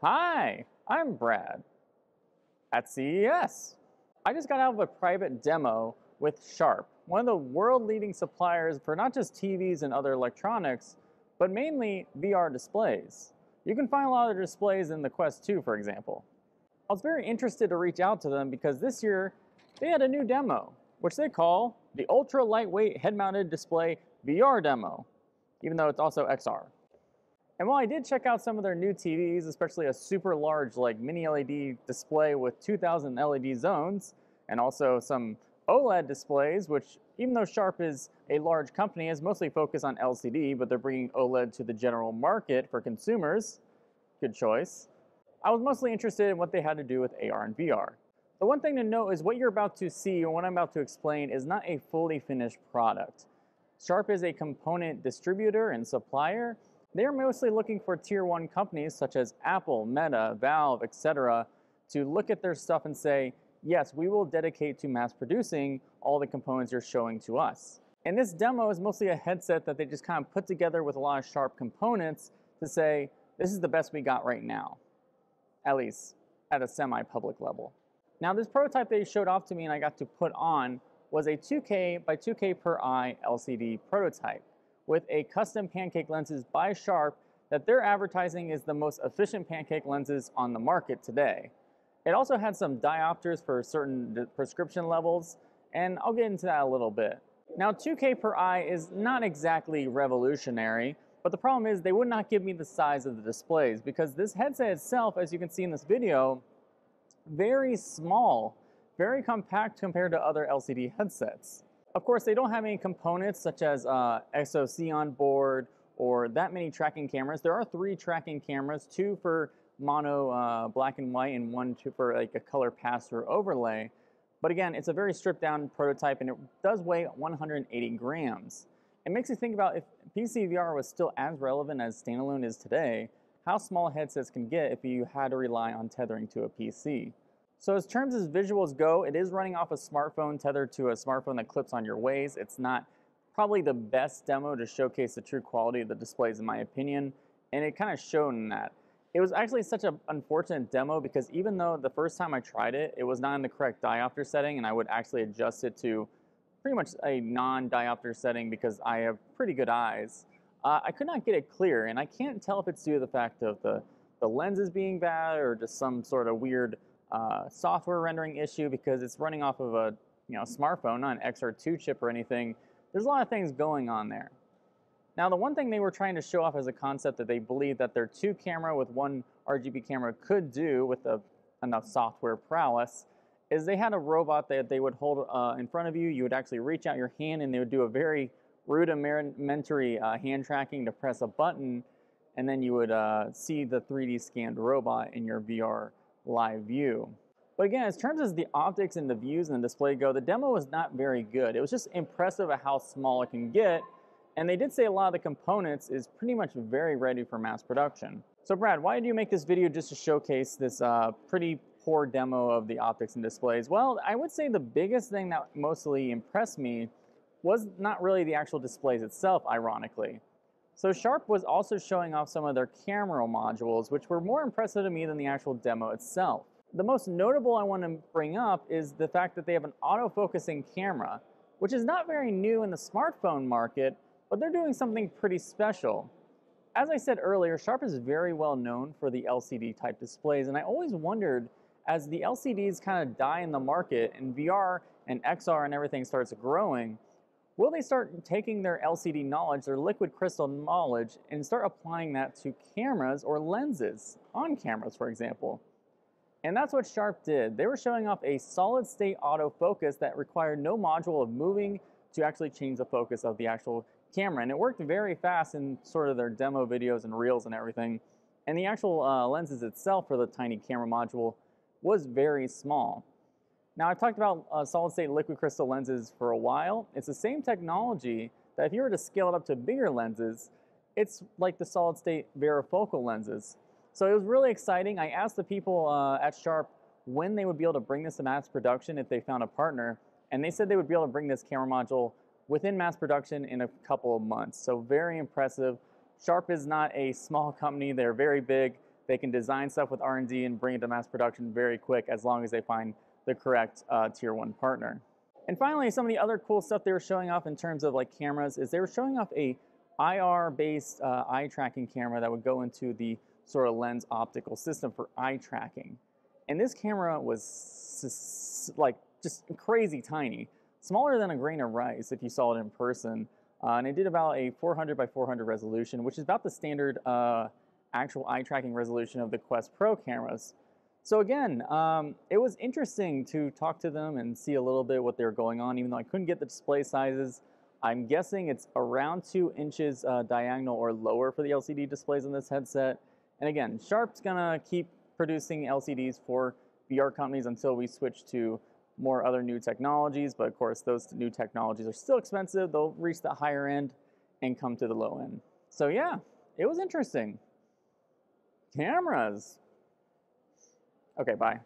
Hi, I'm Brad at CES. I just got out of a private demo with Sharp, one of the world leading suppliers for not just TVs and other electronics, but mainly VR displays. You can find a lot of their displays in the Quest 2, for example. I was very interested to reach out to them because this year they had a new demo, which they call the Ultra Lightweight Head Mounted Display VR Demo, even though it's also XR. And while I did check out some of their new TVs, especially a super large like mini LED display with 2000 LED zones, and also some OLED displays, which even though Sharp is a large company, is mostly focused on LCD, but they're bringing OLED to the general market for consumers. Good choice. I was mostly interested in what they had to do with AR and VR. The one thing to note is what you're about to see and what I'm about to explain is not a fully finished product. Sharp is a component distributor and supplier, they're mostly looking for tier one companies such as Apple, Meta, Valve, etc., to look at their stuff and say, yes, we will dedicate to mass producing all the components you're showing to us. And this demo is mostly a headset that they just kind of put together with a lot of sharp components to say, this is the best we got right now, at least at a semi-public level. Now this prototype they showed off to me and I got to put on was a 2K by 2K per eye LCD prototype with a custom pancake lenses by Sharp that they're advertising is the most efficient pancake lenses on the market today. It also had some diopters for certain prescription levels, and I'll get into that a little bit. Now 2K per eye is not exactly revolutionary, but the problem is they would not give me the size of the displays because this headset itself, as you can see in this video, very small, very compact compared to other LCD headsets. Of course, they don't have any components such as uh, SoC on board or that many tracking cameras. There are three tracking cameras, two for mono uh, black and white and one two for like a color pass-through overlay. But again, it's a very stripped down prototype and it does weigh 180 grams. It makes you think about if PC VR was still as relevant as standalone is today, how small headsets can get if you had to rely on tethering to a PC. So as terms as visuals go, it is running off a smartphone tethered to a smartphone that clips on your ways. It's not probably the best demo to showcase the true quality of the displays in my opinion, and it kind of showed in that. It was actually such an unfortunate demo because even though the first time I tried it, it was not in the correct diopter setting and I would actually adjust it to pretty much a non-diopter setting because I have pretty good eyes. Uh, I could not get it clear and I can't tell if it's due to the fact of the, the lenses being bad or just some sort of weird uh, software rendering issue because it's running off of a you know smartphone, not an XR2 chip or anything. There's a lot of things going on there. Now, the one thing they were trying to show off as a concept that they believe that their two camera with one RGB camera could do with a, enough software prowess is they had a robot that they would hold uh, in front of you. You would actually reach out your hand and they would do a very rudimentary uh, hand tracking to press a button and then you would uh, see the 3D scanned robot in your VR live view. But again, as terms as the optics and the views and the display go, the demo was not very good. It was just impressive at how small it can get, and they did say a lot of the components is pretty much very ready for mass production. So Brad, why did you make this video just to showcase this uh, pretty poor demo of the optics and displays? Well, I would say the biggest thing that mostly impressed me was not really the actual displays itself, ironically. So Sharp was also showing off some of their camera modules, which were more impressive to me than the actual demo itself. The most notable I want to bring up is the fact that they have an autofocusing camera, which is not very new in the smartphone market, but they're doing something pretty special. As I said earlier, Sharp is very well known for the LCD type displays, and I always wondered as the LCDs kind of die in the market and VR and XR and everything starts growing, Will they start taking their LCD knowledge, their liquid crystal knowledge, and start applying that to cameras or lenses, on cameras, for example? And that's what Sharp did. They were showing off a solid state autofocus that required no module of moving to actually change the focus of the actual camera. And it worked very fast in sort of their demo videos and reels and everything. And the actual uh, lenses itself for the tiny camera module was very small. Now, I've talked about uh, solid state liquid crystal lenses for a while. It's the same technology that if you were to scale it up to bigger lenses, it's like the solid state varifocal lenses. So it was really exciting. I asked the people uh, at Sharp when they would be able to bring this to mass production if they found a partner, and they said they would be able to bring this camera module within mass production in a couple of months. So very impressive. Sharp is not a small company, they're very big. They can design stuff with R&D and bring it to mass production very quick as long as they find the correct uh, tier one partner. And finally, some of the other cool stuff they were showing off in terms of like cameras is they were showing off a IR-based uh, eye tracking camera that would go into the sort of lens optical system for eye tracking. And this camera was like just crazy tiny, smaller than a grain of rice if you saw it in person. Uh, and it did about a 400 by 400 resolution, which is about the standard uh, actual eye tracking resolution of the Quest Pro cameras. So again, um, it was interesting to talk to them and see a little bit what they're going on, even though I couldn't get the display sizes. I'm guessing it's around two inches uh, diagonal or lower for the LCD displays in this headset. And again, Sharp's gonna keep producing LCDs for VR companies until we switch to more other new technologies. But of course, those new technologies are still expensive. They'll reach the higher end and come to the low end. So yeah, it was interesting. Cameras. Okay, bye.